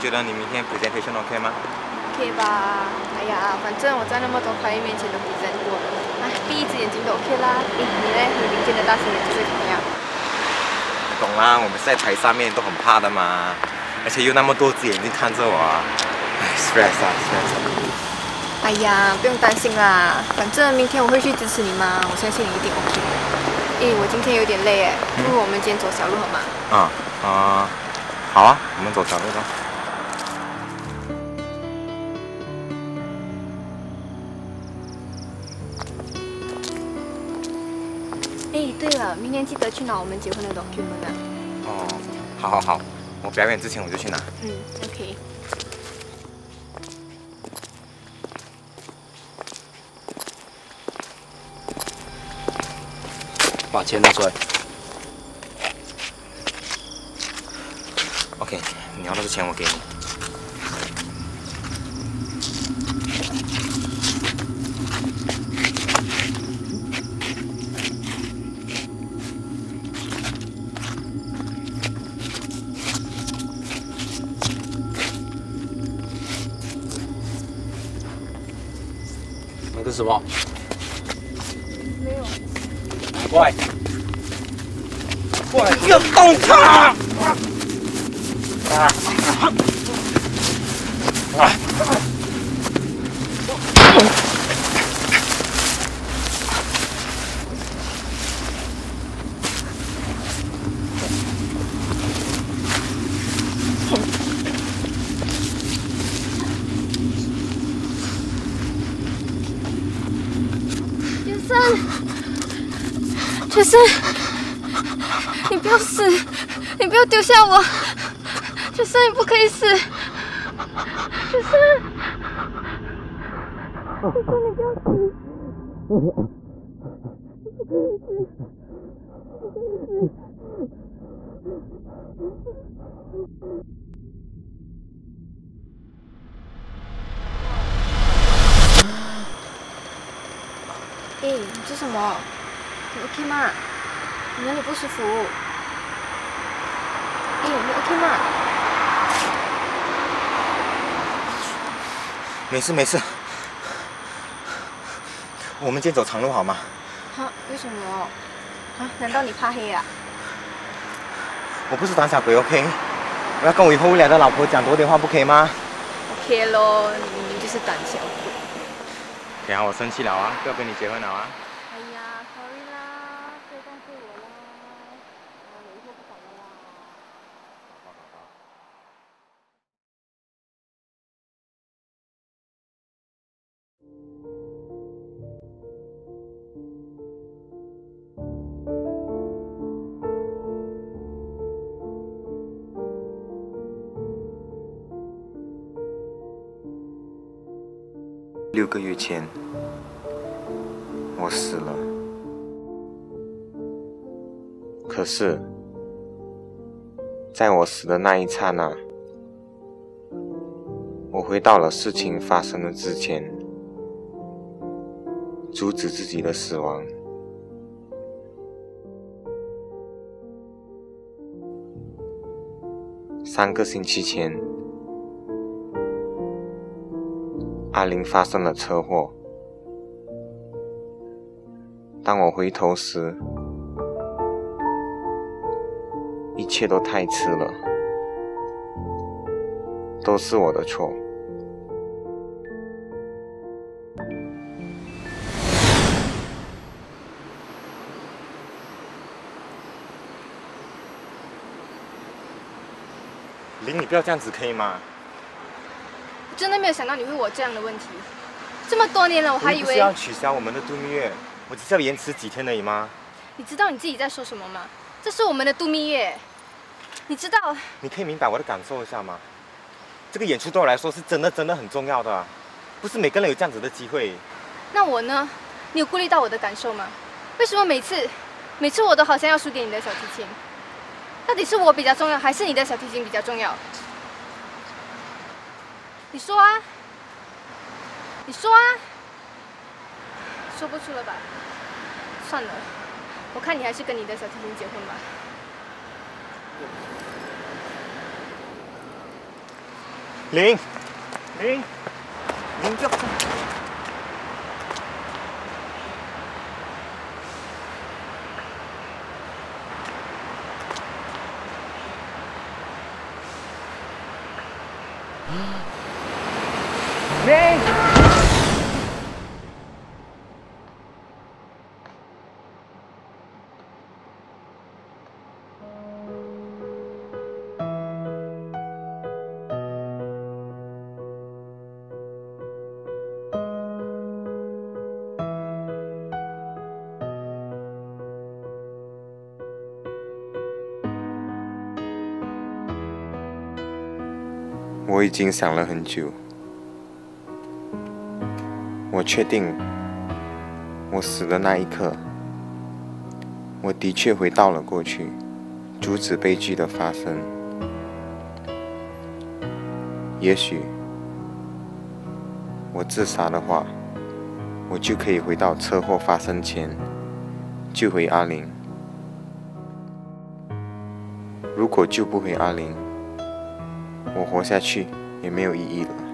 觉得你明天 presentation OK 吗？OK 吧。哎呀，反正我在那么多会议面前都 present 过了，哎，闭一只眼睛都 OK 啦。哎，你呢？你明天的大型演讲会怎么样？懂啦，我们在台上面都很怕的嘛，而且又那么多只眼睛看着我，哎，stress 啊，stress。哎呀，不用担心啦，反正明天我会去支持你嘛，我相信你一定 OK 的。哎，我今天有点累哎，不如我们今天走小路好吗？啊啊。好啊，我们走小路吧。哎，对了，明天记得去拿我们结婚的 document 啊。哦，好好好，我表演之前我就去拿。嗯，OK。把钱拿出来。OK，你要那个钱我给你。那个什么？没有。过来，过来，不要动他！啊！啊！杰森，杰森，你不要死，你不要丢下我。杰森，你不可以死！杰森，杰森，你不要死！你不可以死！不可以死！哎，你做什么？你 OK 吗？你哪里不舒服？哎，你 OK 吗？没事没事，我们今天走长路好吗？啊？为什么？啊？难道你怕黑啊？我不是胆小鬼，OK？我要跟我以后未来的老婆讲多点话，不可以吗？OK 咯，你明明就是胆小鬼。等下我生气了啊，不要跟你结婚了啊！六个月前，我死了。可是，在我死的那一刹那，我回到了事情发生的之前，阻止自己的死亡。三个星期前。阿玲发生了车祸。当我回头时，一切都太迟了，都是我的错。林，你不要这样子，可以吗？真的没有想到你会我这样的问题，这么多年了，我还以为。是要取消我们的度蜜月，我只是要延迟几天而已吗？你知道你自己在说什么吗？这是我们的度蜜月，你知道？你可以明白我的感受一下吗？这个演出对我来说是真的，真的很重要的，不是每个人有这样子的机会。那我呢？你有顾虑到我的感受吗？为什么每次，每次我都好像要输给你的小提琴？到底是我比较重要，还是你的小提琴比较重要？你说啊，你说啊，说不出了吧？算了，我看你还是跟你的小提琴结婚吧。林，林，林这。我已经想了很久，我确定，我死的那一刻，我的确回到了过去，阻止悲剧的发生。也许，我自杀的话，我就可以回到车祸发生前，救回阿玲。如果救不回阿玲，我活下去也没有意义了。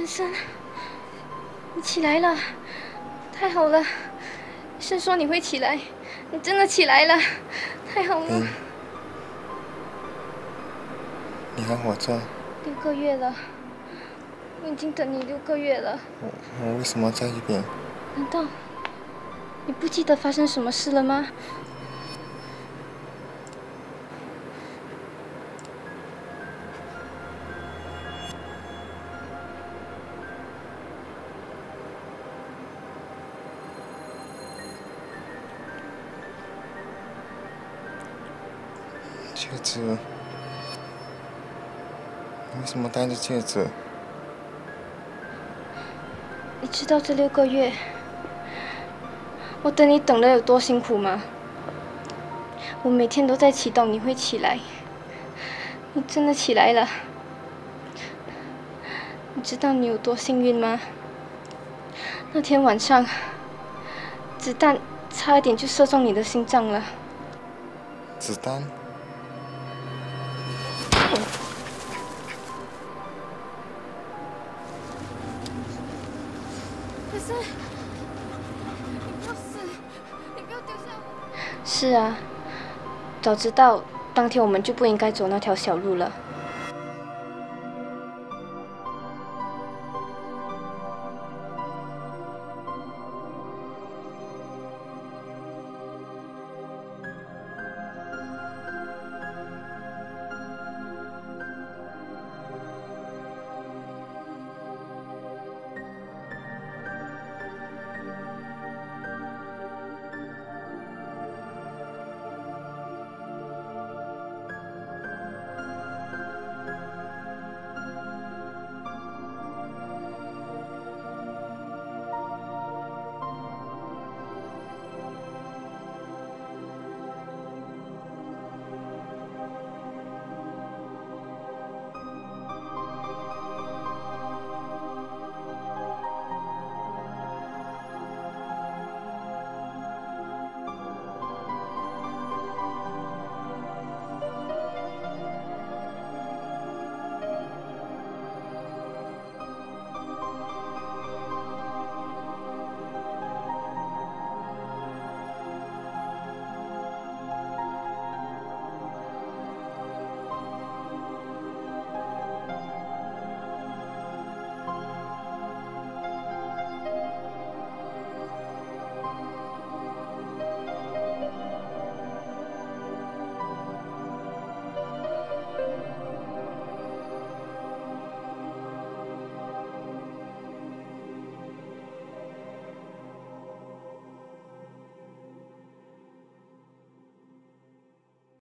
先生，你起来了，太好了！医生说你会起来，你真的起来了，太好了！你，你还活着？六个月了，我已经等你六个月了。我我为什么在一边？难道你不记得发生什么事了吗？戒指，你为什么戴着戒指？你知道这六个月我等你等的有多辛苦吗？我每天都在祈祷你会起来，你真的起来了。你知道你有多幸运吗？那天晚上，子弹差一点就射中你的心脏了。子弹？是啊，早知道当天我们就不应该走那条小路了。